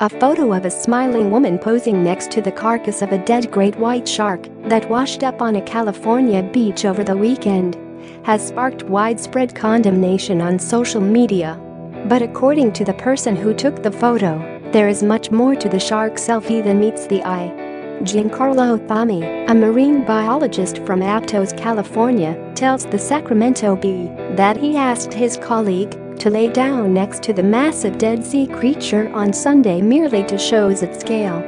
A photo of a smiling woman posing next to the carcass of a dead great white shark that washed up on a California beach over the weekend has sparked widespread condemnation on social media. But according to the person who took the photo, there is much more to the shark selfie than meets the eye. Giancarlo Thomae, a marine biologist from Aptos, California, tells the Sacramento Bee that he asked his colleague to lay down next to the massive Dead Sea creature on Sunday merely to show its scale.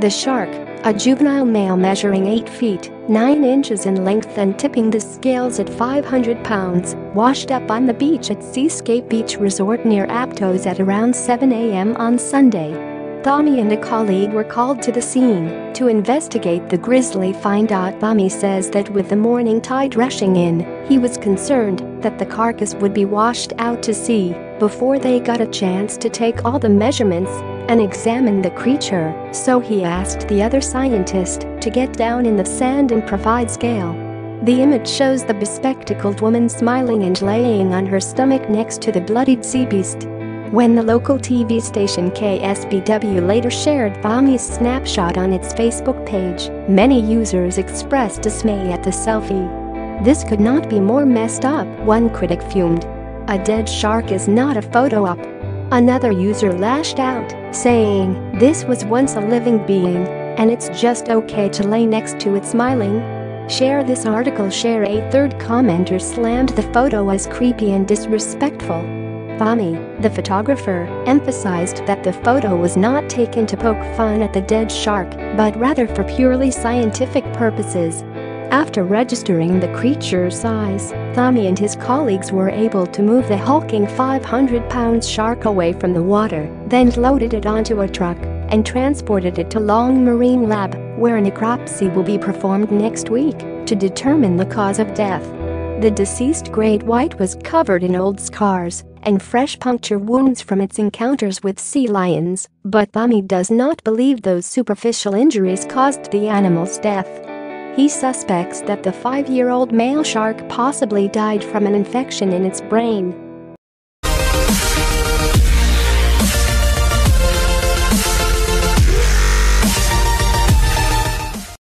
The shark, a juvenile male measuring 8 feet, 9 inches in length and tipping the scales at 500 pounds, washed up on the beach at Seascape Beach Resort near Aptos at around 7 a.m. on Sunday. Thomae and a colleague were called to the scene to investigate the grisly find. Thomae says that with the morning tide rushing in, he was concerned that the carcass would be washed out to sea before they got a chance to take all the measurements and examine the creature, so he asked the other scientist to get down in the sand and provide scale. The image shows the bespectacled woman smiling and laying on her stomach next to the bloodied sea beast. When the local TV station KSBW later shared Thomae's snapshot on its Facebook page, many users expressed dismay at the selfie. This could not be more messed up, one critic fumed. A dead shark is not a photo op. Another user lashed out, saying, this was once a living being, and it's just okay to lay next to it smiling. Share this article Share a third commenter slammed the photo as creepy and disrespectful. Thomae, the photographer, emphasized that the photo was not taken to poke fun at the dead shark, but rather for purely scientific purposes. After registering the creature's size, Thomae and his colleagues were able to move the hulking 500-pound shark away from the water, then loaded it onto a truck and transported it to Long Marine Lab, where a necropsy will be performed next week to determine the cause of death. The deceased great white was covered in old scars and fresh puncture wounds from its encounters with sea lions, but Thomae does not believe those superficial injuries caused the animal's death. He suspects that the five-year-old male shark possibly died from an infection in its brain